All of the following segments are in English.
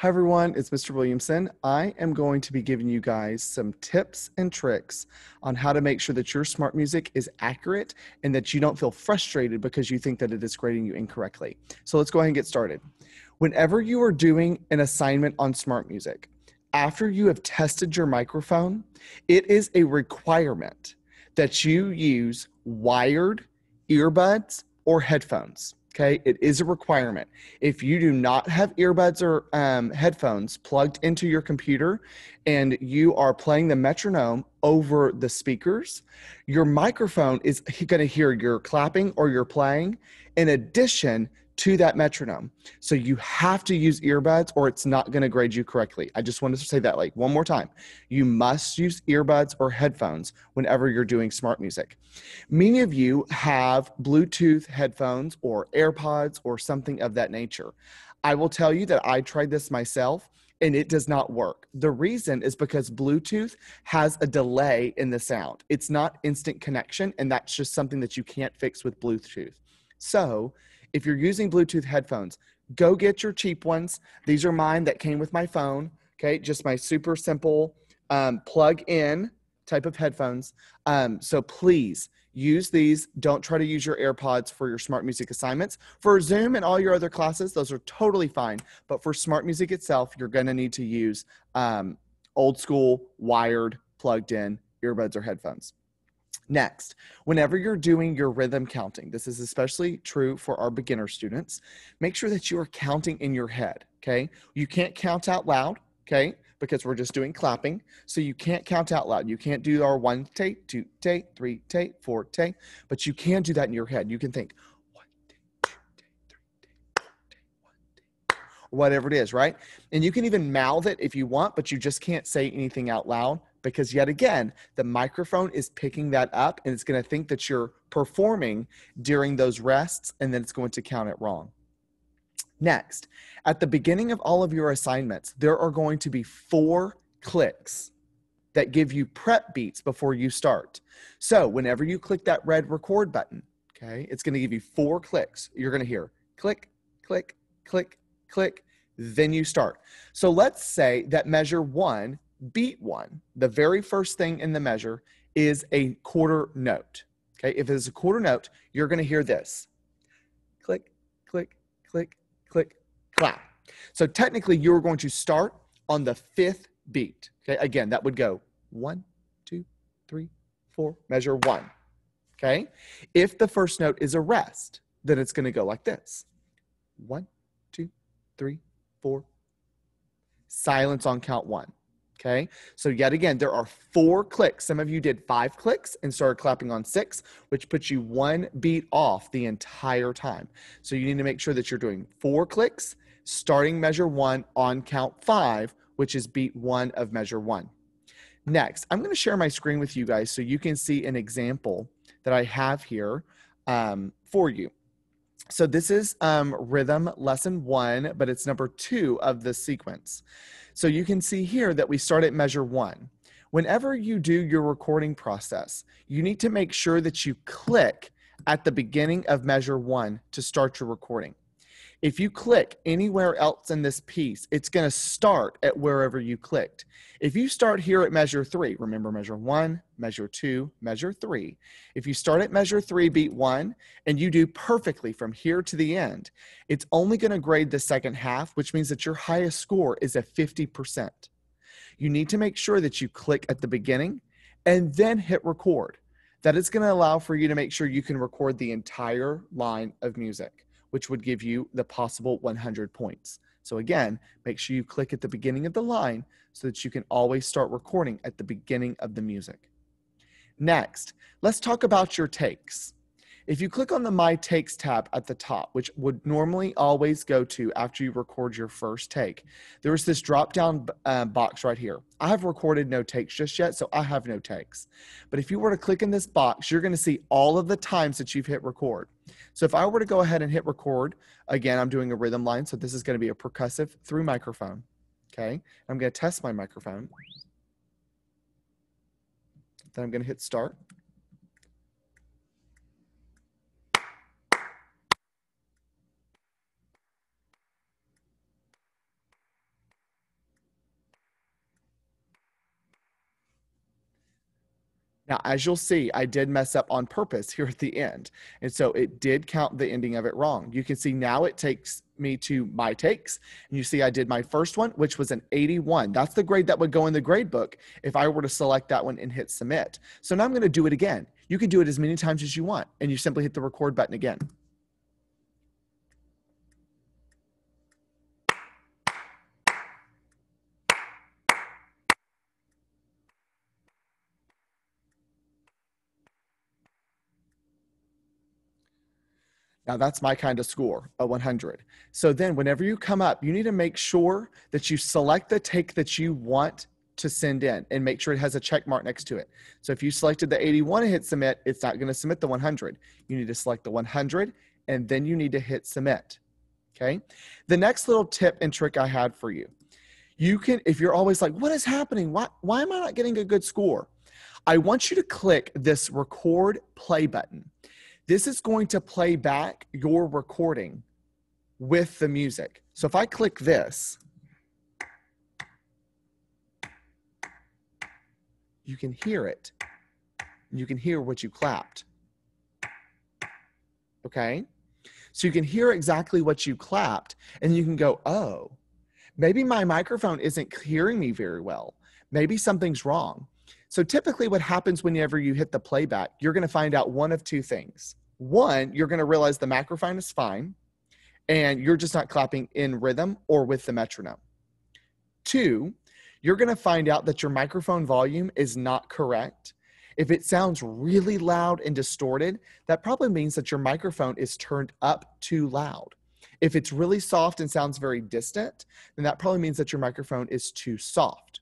Hi, everyone. It's Mr. Williamson. I am going to be giving you guys some tips and tricks on how to make sure that your SmartMusic is accurate and that you don't feel frustrated because you think that it is grading you incorrectly. So let's go ahead and get started. Whenever you are doing an assignment on SmartMusic, after you have tested your microphone, it is a requirement that you use wired earbuds or headphones. Okay, it is a requirement. If you do not have earbuds or um, headphones plugged into your computer and you are playing the metronome over the speakers, your microphone is going to hear your clapping or your playing in addition to that metronome. So you have to use earbuds or it's not going to grade you correctly. I just wanted to say that like one more time. You must use earbuds or headphones whenever you're doing SmartMusic. Many of you have Bluetooth headphones or AirPods or something of that nature. I will tell you that I tried this myself and it does not work. The reason is because Bluetooth has a delay in the sound. It's not instant connection, and that's just something that you can't fix with Bluetooth. So, if you're using Bluetooth headphones, go get your cheap ones. These are mine that came with my phone. Okay, just my super simple um, plug in type of headphones. Um, so please use these. Don't try to use your AirPods for your SmartMusic assignments. For Zoom and all your other classes, those are totally fine. But for SmartMusic itself, you're going to need to use um, old school wired plugged in earbuds or headphones. Next, whenever you're doing your rhythm counting, this is especially true for our beginner students, make sure that you are counting in your head, okay? You can't count out loud, okay? Because we're just doing clapping. So you can't count out loud. You can't do our one take, two take, three take, four take, but you can do that in your head. You can think, whatever it is, right? And you can even mouth it if you want, but you just can't say anything out loud because yet again the microphone is picking that up and it's going to think that you're performing during those rests and then it's going to count it wrong. Next at the beginning of all of your assignments there are going to be four clicks that give you prep beats before you start. So whenever you click that red record button okay it's going to give you four clicks. You're going to hear click click click click then you start. So let's say that measure one beat one, the very first thing in the measure is a quarter note. Okay, if it's a quarter note, you're going to hear this click, click, click, click, clap. So technically, you're going to start on the fifth beat. Okay, again, that would go one, two, three, four, measure one. Okay, if the first note is a rest, then it's going to go like this one, two, three, four. Silence on count one. Okay. So yet again, there are four clicks. Some of you did five clicks and started clapping on six, which puts you one beat off the entire time. So you need to make sure that you're doing four clicks, starting measure one on count five, which is beat one of measure one. Next, I'm going to share my screen with you guys so you can see an example that I have here um, for you. So this is um, rhythm lesson one, but it's number two of the sequence. So you can see here that we start at measure one. Whenever you do your recording process, you need to make sure that you click at the beginning of measure one to start your recording. If you click anywhere else in this piece, it's going to start at wherever you clicked. If you start here at measure three, remember measure one, measure two, measure three. If you start at measure three, beat one, and you do perfectly from here to the end, it's only going to grade the second half, which means that your highest score is a 50%. You need to make sure that you click at the beginning and then hit record. That is going to allow for you to make sure you can record the entire line of music which would give you the possible 100 points. So again, make sure you click at the beginning of the line so that you can always start recording at the beginning of the music. Next, let's talk about your takes. If you click on the My Takes tab at the top, which would normally always go to after you record your first take, there is this drop down uh, box right here. I have recorded no takes just yet, so I have no takes. But if you were to click in this box, you're going to see all of the times that you've hit record. So if I were to go ahead and hit record, again, I'm doing a rhythm line, so this is going to be a percussive through microphone. Okay, I'm going to test my microphone. Then I'm going to hit start. Now, as you'll see, I did mess up on purpose here at the end. And so it did count the ending of it wrong. You can see now it takes me to my takes. And you see I did my first one, which was an 81. That's the grade that would go in the grade book if I were to select that one and hit submit. So now I'm going to do it again. You can do it as many times as you want. And you simply hit the record button again. Now that's my kind of score, a 100. So then whenever you come up, you need to make sure that you select the take that you want to send in and make sure it has a check mark next to it. So if you selected the 81 and hit submit, it's not going to submit the 100. You need to select the 100 and then you need to hit submit. Okay. The next little tip and trick I had for you. You can, if you're always like, what is happening? Why, why am I not getting a good score? I want you to click this record play button. This is going to play back your recording with the music. So if I click this, you can hear it. You can hear what you clapped. Okay? So you can hear exactly what you clapped, and you can go, oh, maybe my microphone isn't hearing me very well. Maybe something's wrong. So typically, what happens whenever you hit the playback, you're going to find out one of two things. One, you're going to realize the microphone is fine and you're just not clapping in rhythm or with the metronome. Two, you're going to find out that your microphone volume is not correct. If it sounds really loud and distorted, that probably means that your microphone is turned up too loud. If it's really soft and sounds very distant, then that probably means that your microphone is too soft.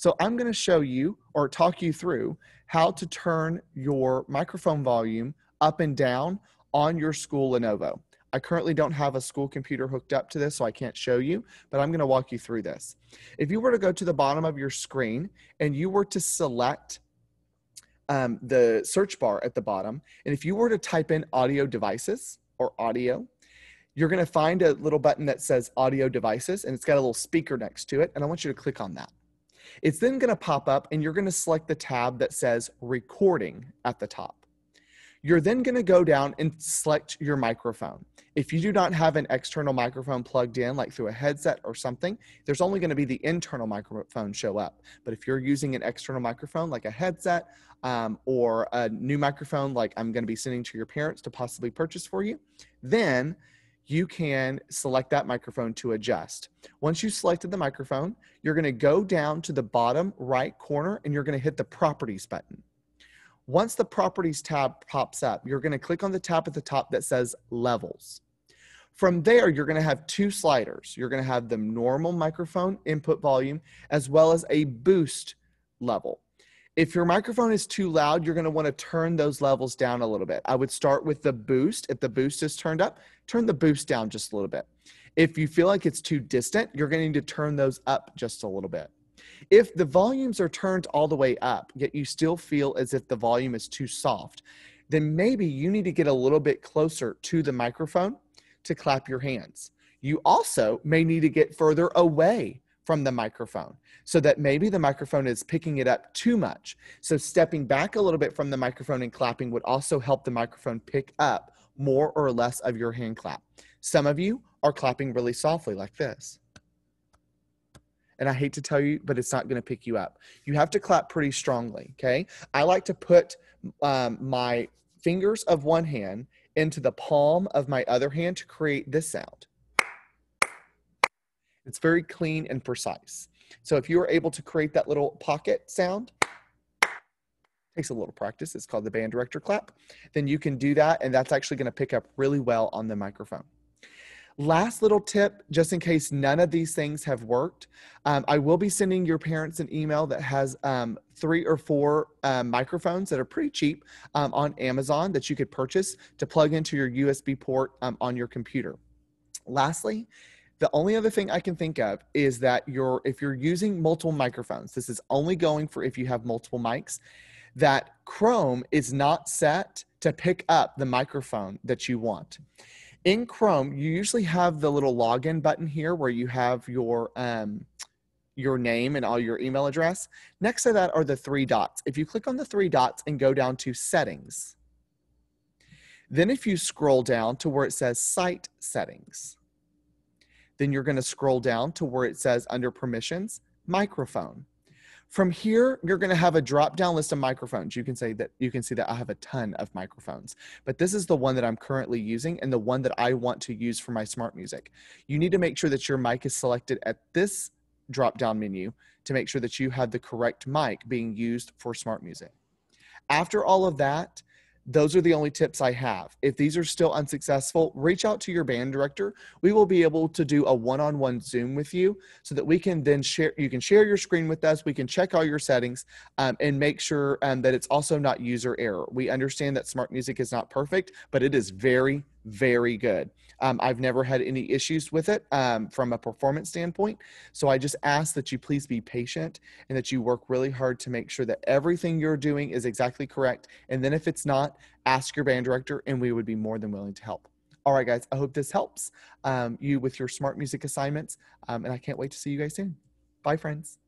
So I'm going to show you or talk you through how to turn your microphone volume up and down on your school Lenovo. I currently don't have a school computer hooked up to this, so I can't show you, but I'm going to walk you through this. If you were to go to the bottom of your screen and you were to select um, the search bar at the bottom, and if you were to type in audio devices or audio, you're going to find a little button that says audio devices, and it's got a little speaker next to it, and I want you to click on that. It's then going to pop up, and you're going to select the tab that says recording at the top. You're then going to go down and select your microphone. If you do not have an external microphone plugged in, like through a headset or something, there's only going to be the internal microphone show up. But if you're using an external microphone, like a headset um, or a new microphone, like I'm going to be sending to your parents to possibly purchase for you, then you can select that microphone to adjust. Once you've selected the microphone, you're going to go down to the bottom right corner and you're going to hit the properties button. Once the properties tab pops up, you're going to click on the tab at the top that says levels. From there, you're going to have two sliders. You're going to have the normal microphone input volume as well as a boost level. If your microphone is too loud, you're going to want to turn those levels down a little bit. I would start with the boost. If the boost is turned up, turn the boost down just a little bit. If you feel like it's too distant, you're going to need to turn those up just a little bit. If the volumes are turned all the way up, yet you still feel as if the volume is too soft, then maybe you need to get a little bit closer to the microphone to clap your hands. You also may need to get further away from the microphone so that maybe the microphone is picking it up too much. So, stepping back a little bit from the microphone and clapping would also help the microphone pick up more or less of your hand clap. Some of you are clapping really softly, like this. And I hate to tell you, but it's not going to pick you up. You have to clap pretty strongly. Okay. I like to put um, my fingers of one hand into the palm of my other hand to create this sound. It's very clean and precise. So if you are able to create that little pocket sound, takes a little practice. It's called the band director clap. Then you can do that, and that's actually going to pick up really well on the microphone. Last little tip, just in case none of these things have worked, um, I will be sending your parents an email that has um, three or four um, microphones that are pretty cheap um, on Amazon that you could purchase to plug into your USB port um, on your computer. Lastly, the only other thing I can think of is that you're if you're using multiple microphones, this is only going for if you have multiple mics, that Chrome is not set to pick up the microphone that you want in Chrome, you usually have the little login button here where you have your um, your name and all your email address. Next to that are the three dots. If you click on the three dots and go down to settings, then if you scroll down to where it says site settings, then you're going to scroll down to where it says under permissions, microphone. From here, you're going to have a drop down list of microphones. You can say that you can see that I have a ton of microphones, but this is the one that I'm currently using and the one that I want to use for my SmartMusic. You need to make sure that your mic is selected at this drop down menu to make sure that you have the correct mic being used for SmartMusic. After all of that, those are the only tips I have. If these are still unsuccessful, reach out to your band director. We will be able to do a one-on-one Zoom with you so that we can then share. You can share your screen with us. We can check all your settings um, and make sure um, that it's also not user error. We understand that SmartMusic is not perfect, but it is very, very good. Um, I've never had any issues with it um, from a performance standpoint. So I just ask that you please be patient and that you work really hard to make sure that everything you're doing is exactly correct. And then if it's not, ask your band director and we would be more than willing to help. All right, guys, I hope this helps um, you with your SmartMusic assignments. Um, and I can't wait to see you guys soon. Bye, friends.